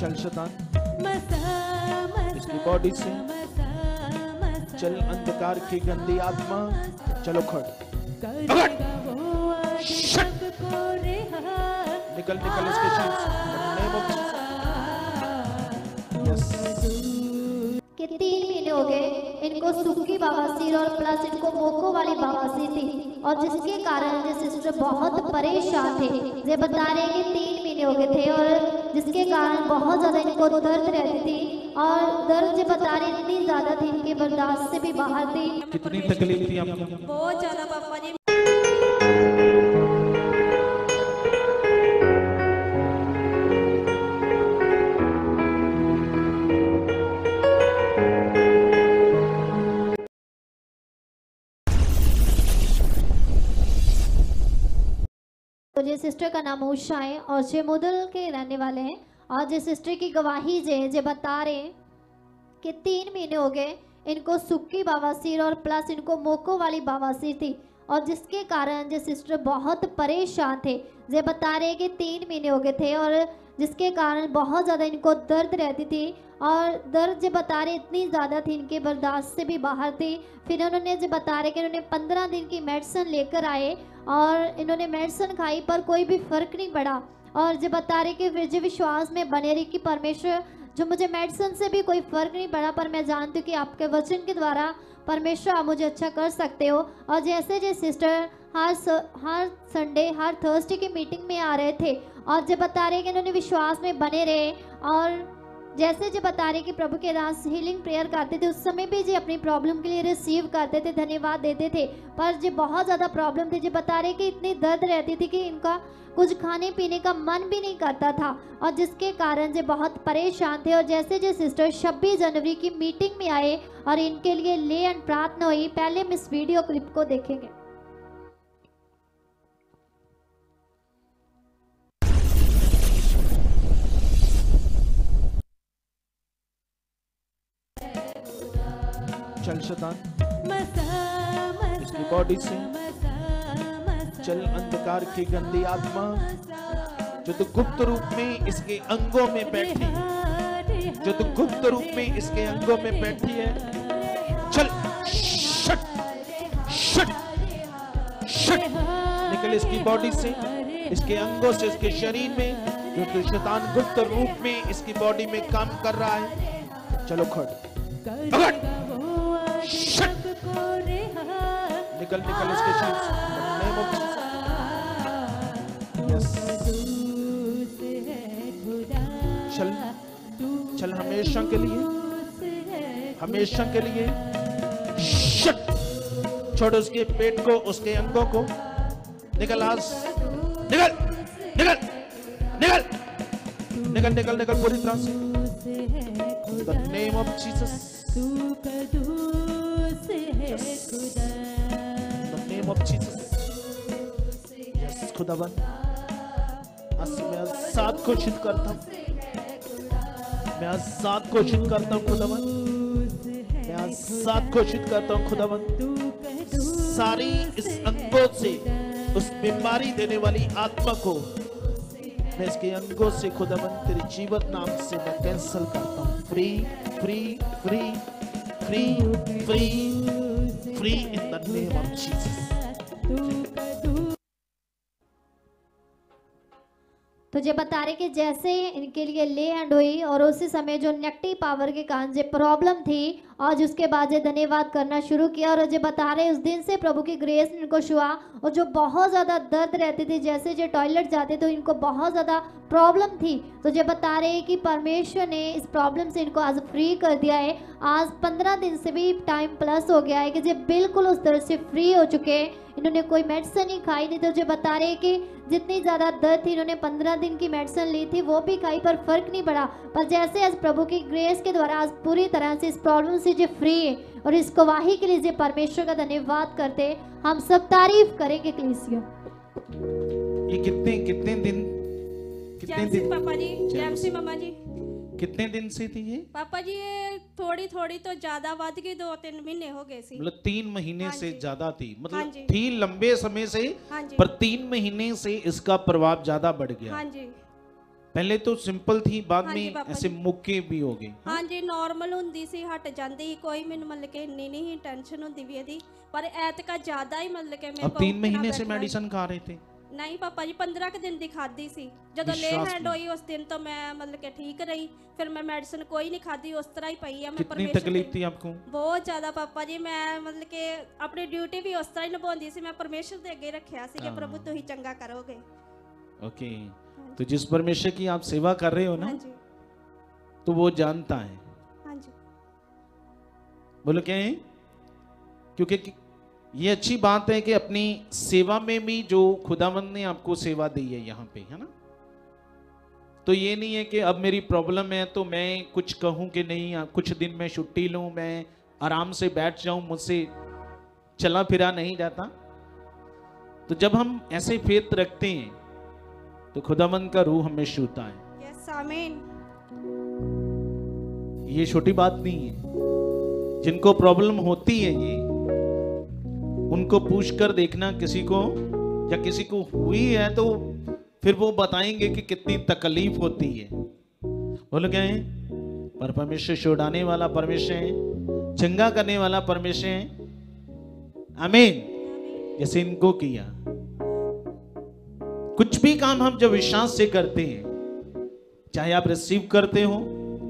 चल शैतान। इसकी बॉडी से चल अंधकार की गंदी आत्मा। चलो खड़। निकल निकल इसके कि तीन महीने हो गए इनको सूखी बवासीर और प्लस इनको मोको वाली बवासीर थी। और जिसके कारण ये सिस्टर बहुत परेशान थे। ये बता रहे हैं कि तीन महीने हो गए थे और जिसके कारण बहुत ज़्यादा इनको दर्द रहती थी और दर्द जो बता रही इतनी ज़्यादा थी इनके बर्दाश्त से भी बाहर थी। कितनी तकलीफ़ थी आपको? बहुत ज़्यादा पापा जी। तो ये सिस्टर का नाम उषा है और ये मुदल के रहने वाले हैं और ये सिस्टर की गवाही जे जे बता रहे हैं कि तीन महीने हो गए, इनको सुक्की बवासीर और प्लस इनको मोको वाली बवासीर थी और जिसके कारण जे सिस्टर बहुत परेशान थे। ये बता रहे कि तीन महीने हो गए थे और जिसके कारण बहुत ज़्यादा इनको दर्द रहती थी और दर्द जो बता रहे इतनी ज़्यादा थी, इनके बर्दाश्त से भी बाहर थी। फिर उन्होंने जो बता रहे कि उन्होंने पंद्रह दिन की मेडिसिन लेकर आए और इन्होंने मेडिसिन खाई, पर कोई भी फ़र्क नहीं पड़ा। और जो बता रहे कि फिर जो विश्वास में बने रही कि परमेश्वर, जो मुझे मेडिसिन से भी कोई फ़र्क नहीं पड़ा, पर मैं जानती हूँ कि आपके वचन के द्वारा परमेश्वर आप मुझे अच्छा कर सकते हो। और जैसे जैसे सिस्टर, हर स- हर संडे, हर थर्सडे की मीटिंग में आ रहे थे। और जब बता रहे कि इन्होंने विश्वास में बने रहे। और जैसे जो बता रहे कि प्रभु के दास हीलिंग प्रेयर करते थे, उस समय भी जी अपनी प्रॉब्लम के लिए रिसीव करते थे, धन्यवाद देते थे। पर जो बहुत ज़्यादा प्रॉब्लम थी, जो बता रहे कि इतनी दर्द रहती थी कि इनका कुछ खाने पीने का मन भी नहीं करता था। और जिसके कारण जो बहुत परेशान थे। और जैसे जो सिस्टर 26 जनवरी की मीटिंग में आए और इनके लिए ले एंड प्रार्थना हुई, पहले हम इस वीडियो क्लिप को देखेंगे। चल शैतान। इसकी बॉडी से चल अंधकार की गंदी आत्मा जो तो गुप्त रूप में इसके अंगों में बैठी है। जो तो गुप्त रूप में इसके अंगों में बैठी है। चल शट शट शट निकल इसकी बॉडी से इसके अंगों से इसके शरीर में जो तो शैतान गुप्त रूप में इसकी बॉडी में काम कर रहा है। चलो खड़ निकल निकल यस चल चल हमेशा के लिए। हमेशा के लिए। छोड़ उसके पेट को उसके अंगों को। निकल आज। निकल निकल निकल। निकल निकल निकल पूरी तरह से। The name of Jesus yes खुदावन आज मैं सात घोषित करता हूँ। मैं आज सात घोषित करता हूँ खुदावन मैं आज सात घोषित करता हूँ खुदावन सारी इस अंगों से उस बीमारी देने वाली आत्मा को मैं इसके अंगों से खुदावन तेरे जीवन नाम से मैं कैंसल करता हूँ। Free free free free free free in the name of Jesus तो जे बता रहे कि जैसे इनके लिए ले एंड हुई और उसी समय जो नेगेटिव पावर के कारण जो प्रॉब्लम थी और जिसके बाद जे धन्यवाद करना शुरू किया और जो बता रहे उस दिन से प्रभु की ग्रेस ने इनको छुआ और जो बहुत ज़्यादा दर्द रहती थी, जैसे जो टॉयलेट जाते तो इनको बहुत ज़्यादा प्रॉब्लम थी। तो जो बता रहे हैं कि परमेश्वर ने इस प्रॉब्लम से इनको आज फ्री कर दिया है। आज पंद्रह दिन से भी टाइम प्लस हो गया है कि जो बिल्कुल उस दर्द से फ्री हो चुके हैं। इन्होंने कोई मेडिसिन ही खाई, नहीं तो जो बता रहे हैं कि जितनी ज़्यादा दर्द थी, इन्होंने पंद्रह दिन की मेडिसिन ली थी, वो भी खाई, पर फ़र्क नहीं पड़ा। पर जैसे आज प्रभु की ग्रेस के द्वारा आज पूरी तरह से इस प्रॉब्लम से जो फ्री और इस गवाही के लिए जो परमेश्वर का धन्यवाद करते हम सब तारीफ़ करेंगे कलीसिया। ये कितने कितने दिन कितने दिन पापा जी जैम जैम सिंह मामा जी। कितने दिन से थी ये? पापा जी ये थोड़ी थोड़ी तो ज़्यादा ਵੱਧ गई दो तीन महीने हो गए मतलब तीन महीने हाँ से ज़्यादा थी। हाँ मतलब जी। थी लंबे समय से हाँ पर तीन महीने से इसका प्रभाव ज़्यादा बढ़ गया। हाँ जी। पहले तो सिंपल थी बाद हाँ जी, में पापा ऐसे जी। मुक्के भी हो गए ਹਾਂਜੀ ਨਾਰਮਲ ਹੁੰਦੀ ਸੀ ਹਟ ਜਾਂਦੀ ਸੀ ਕੋਈ ਮੈਨੂੰ ਮਤਲਬ ਕਿ ਇੰਨੀ ਨਹੀਂ ਟੈਨਸ਼ਨ ਹੁੰਦੀ ਵੀ ਇਹਦੀ ਪਰ ਐਤਕਾ ਜ਼ਿਆਦਾ ਹੀ ਮਤਲਬ ਕਿ ਮੇਰੇ अब ਕੋਲ तीन ਉੱਠਣਾ महीने से ਬੈਠਣਾ मेडिसिन खा रहे थे ਨਹੀਂ ਪਾਪਾ ਜੀ 15 ਕੁ ਦਿਨ ਦੀ ਖਾਦੀ ਸੀ ਜਦੋਂ ਲੇ ਵਿਸ਼ਵਾਸ ਹੈਂਡ ਨਹੀਂ। ਹੋਈ ਉਸ ਦਿਨ ਤੋਂ ਮੈਂ ਮਤਲਬ ਕਿ ਠੀਕ ਰਹੀ ਫਿਰ ਮੈਂ ਮੈਡੀਸਨ ਕੋਈ ਨਹੀਂ ਖਾਦੀ ਉਸ ਤਰ੍ਹਾਂ ਹੀ ਪਈ ਆ ਮੈਂ कितनी ਪਰਮੇਸ਼ਰ तकलीफ ਦੀ थी आपको ਬਹੁਤ ਜ਼ਿਆਦਾ ਪਾਪਾ ਜੀ ਮੈਂ ਮਤਲਬ ਕਿ ਆਪਣੀ ਡਿਊਟੀ ਵੀ ਉਸ ਤਰ੍ਹਾਂ ਹੀ ਨਿਭਾਉਂਦੀ ਸੀ ਮੈਂ ਪਰਮੇਸ਼ਰ ਦੇ ਅੱਗੇ ਰੱਖਿਆ ਸੀ ਕਿ ਹਾਂ। ਪ੍ਰਭੂ ਤੁਸੀਂ ਚੰਗਾ ਕਰੋਗੇ ओके तो जिस परमेश्वर की आप सेवा कर रहे हो ना हाँ तो वो जानता है। हाँ बोलो क्या है? क्योंकि ये अच्छी बात है कि अपनी सेवा में भी जो खुदावंद ने आपको सेवा दी है यहाँ पे है ना? तो ये नहीं है कि अब मेरी प्रॉब्लम है तो मैं कुछ कहूँ कि नहीं कुछ दिन मैं छुट्टी लू मैं आराम से बैठ जाऊँ मुझसे चला फिरा नहीं जाता। तो जब हम ऐसे फेत रखते हैं तो खुदावन का रूह हमें छूता है। Yes, ये छोटी बात नहीं है। जिनको प्रॉब्लम होती है ये उनको पूछ कर देखना किसी को या किसी को हुई है तो फिर वो बताएँगे कि कितनी तकलीफ़ होती है। बोल गए पर परमेश्वर छोड़ाने वाला परमेश्वर है चंगा करने वाला परमेश्वर है। अमीन जैसे इनको किया। कुछ भी काम हम जब विश्वास से करते हैं, चाहे आप रिसीव करते हो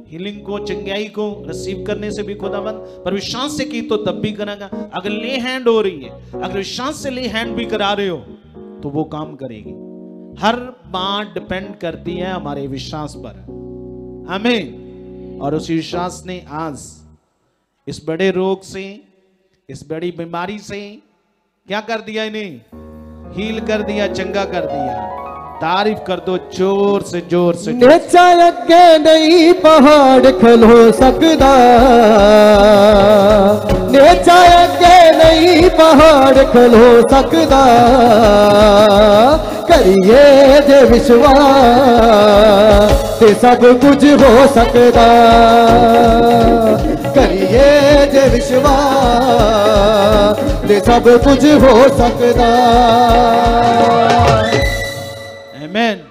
हीलिंग को, चंगाई को रिसीव करने से भी खुदाबंद, पर विश्वास से की तो तब भी करेगा। अगर ले हैंड हो रही है, अगर विश्वास से ले हैंड भी करा रहे हो तो वो काम करेगी। हर बात डिपेंड करती है हमारे विश्वास पर। हमें और उस विश्वास ने आज इस बड़े रोग से, इस बड़ी बीमारी से क्या कर दिया इन्हें? हील कर दिया, चंगा कर दिया। तारीफ़ कर दो, ज़ोर से ज़ोर से। नेचा नहीं, पहाड़ खलो सकदा नेचा अगे नहीं, पहाड़ खलो सकदा करिए जे विश्वास, ते सब कुछ हो सकदा करिए जे विश्वास। ते सब कुछ हो सकदा Amen.